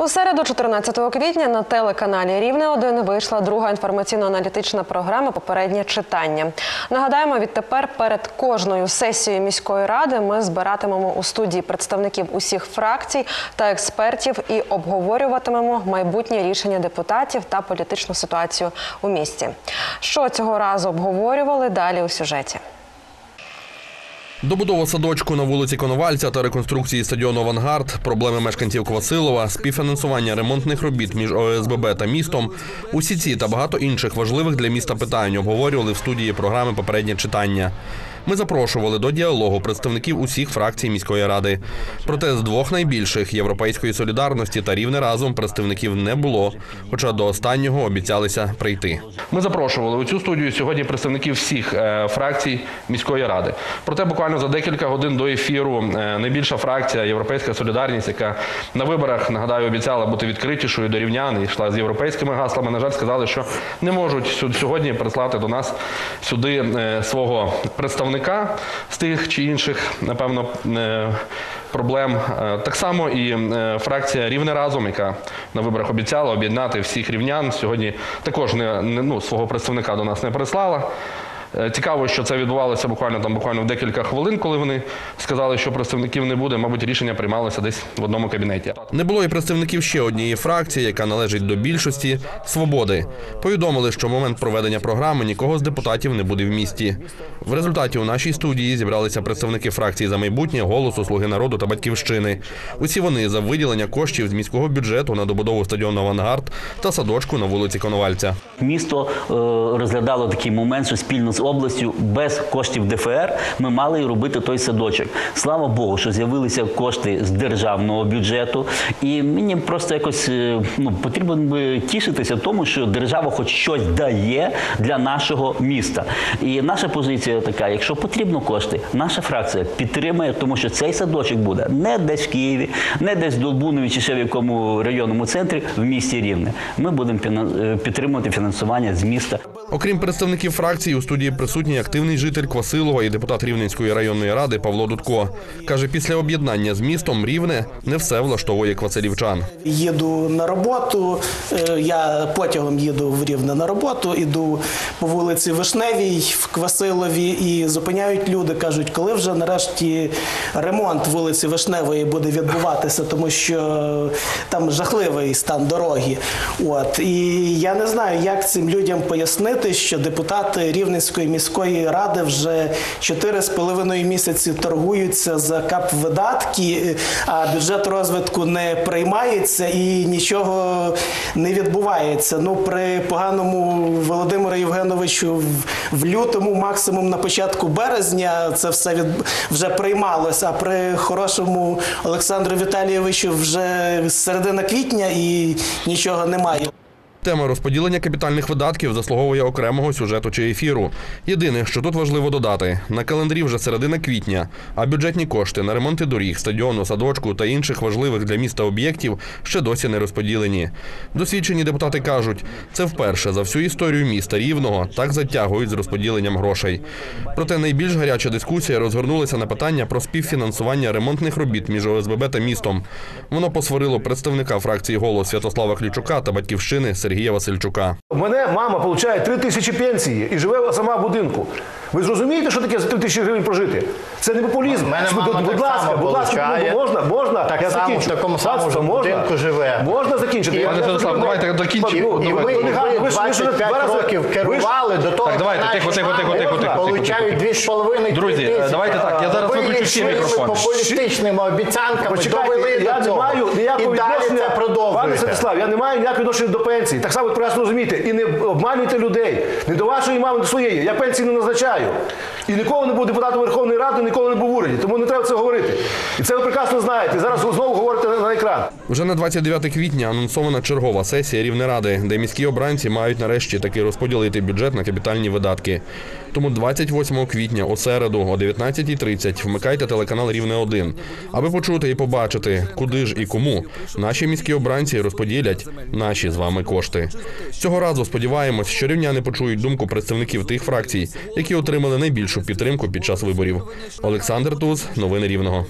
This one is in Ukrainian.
У середу, 14 квітня, на телеканалі Рівне 1 вийшла друга інформаційно-аналітична програма Попереднє читання. Нагадаємо, відтепер перед кожною сесією міської ради ми збиратимемо у студії представників усіх фракцій та експертів і обговорюватимемо майбутнє рішення депутатів та політичну ситуацію у місті. Що цього разу обговорювали далі у сюжеті. Добудова садочку на вулиці Коновальця та реконструкції стадіону Авангард, проблеми мешканців Квасилова, співфінансування ремонтних робіт між ОСББ та містом. Усі ці та багато інших важливих для міста питань обговорювали в студії програми Попереднє читання. Ми запрошували до діалогу представників усіх фракцій міської ради. Проте з двох найбільших європейської солідарності та рівне разом представників не було, хоча до останнього обіцялися прийти. Ми запрошували у цю студію сьогодні представників всіх е, фракцій міської ради. Проте буквально за декілька годин до ефіру е, найбільша фракція Європейська Солідарність, яка на виборах нагадаю обіцяла бути відкритішою до рівнян і йшла з європейськими гаслами. На жаль, сказали, що не можуть сьогодні прислати до нас сюди е, свого представника з тих чи інших, напевно. е, Проблем Е, так само і е, фракція Рівне разом, яка на виборах обіцяла об'єднати всіх рівнян. Сьогодні також не, не ну, свого представника до нас не прислала. Е, Цікаво, що це відбувалося буквально там буквально в декілька хвилин, коли вони сказали, що представників не буде. Мабуть, рішення приймалося десь в одному кабінеті. Не було і представників ще однієї фракції, яка належить до більшості свободи. Повідомили, що в момент проведення програми нікого з депутатів не буде в місті. В результаті у нашій студії зібралися представники фракції за майбутнє, голосу, слуги народу та батьківщини. Усі вони за виділення коштів з міського бюджету на добудову стадіону Авангард та садочку на вулиці Коновальця. Місто е, розглядало такий момент, що спільно з областю без коштів ДФР ми мали робити той садочок. Слава Богу, що з'явилися кошти з державного бюджету, і мені просто якось е, ну потрібно би тішитися тому, що держава хоч щось дає для нашого міста. І наша позиція така: якщо потрібно кошти, наша фракція підтримує, тому що цей садочок буде не десь в Києві, не десь в Долбунові чи ще в якому районному центрі в місті Рівне. Ми будемо е, підтримувати фінансування з міста. Окрім представників фракції, у студії присутній активний житель Квасилова і депутат Рівненської районної ради Павло Дудко. Каже, після об'єднання з містом Рівне не все влаштовує квасилівчан. Їду на роботу, е, я потягом їду в Рівне на роботу, іду по вулиці Вишневій в Квасилові і зупиняють люди, кажуть, коли вже нарешті ремонт вулиці Вишневої буде відбуватися, тому що там жахливий стан дороги. От і я не знаю, як цим людям пояснити, що депутати Рівненської міської ради вже 4,5 місяці торгуються за кап видатки, а бюджет розвитку не приймається і нічого не відбувається. Ну при поганому Володимиру Євгеновичу в, в лютому, максимум на початку березня, це все від вже приймалося. А при хорошому Олександру Віталійовичу вже середина квітня і нічого немає. Тема розподілення капітальних видатків заслуговує окремого сюжету чи ефіру. Єдине, що тут важливо додати, на календарі вже середина квітня, а бюджетні кошти на ремонти доріг, стадіону, садочку та інших важливих для міста об'єктів ще досі не розподілені. Досвідчені депутати кажуть, це вперше за всю історію міста Рівного так затягують з розподіленням грошей. Проте найбільш гаряча дискусія розгорнулася на питання про співфінансування ремонтних робіт між ОСББ та містом. Воно посварило представника фракції голос Святослава Клічука та батьківщини Сергія Васильчука. У мене мама отримує 3 тисячі пенсії і живе сама в будинку. Ви зрозумієте, що таке за 3 тисячі гривень прожити? Це не популізм. У мене Будь- мама будь так ласка, само будь ласка, получає. ну, можна, можна, Так я само закінчу. в такому самому ж будинку живе. Можна закінчити? І- Я- Пане я Святослав, давайте докінчимо. Ну, І ну, ви, ну, і ви ви ж- ви ж 25 два років ви ж- керували до того. Так, давайте, тихо, тихо, тихо, тихо, тихо, тихо, Получають Друзі, давайте так, я зараз Ви виключу всі мікрофони. популістичними обіцянками Почекайте, довели я до не цього. маю ніякого І далі відношення, це пане продовжуєте. Святослав, я не маю ніякого відношення до пенсії. Так само прекрасно розумієте. І не обманюйте людей. Не до вашої мами, до своєї. Я пенсії не назначаю. І ніколи не був депутатом Верховної Ради, ніколи не був в уряді. Тому не треба це говорити. І це ви прекрасно знаєте. Зараз ви знову говорите на, екран. Вже на 29 квітня анонсована чергова сесія Рівнеради, де міські обранці мають нарешті таки розподілити бюджет на капітальні видатки. Тому 28 квітня у середу о 19.30 вмикайте телеканал Рівне 1, аби почути і побачити, куди ж і кому наші міські обранці розподілять наші з вами кошти. Цього разу сподіваємось, що рівняни почують думку представників тих фракцій, які отримали найбільшу підтримку під час виборів. Олександр Туз, новини Рівного.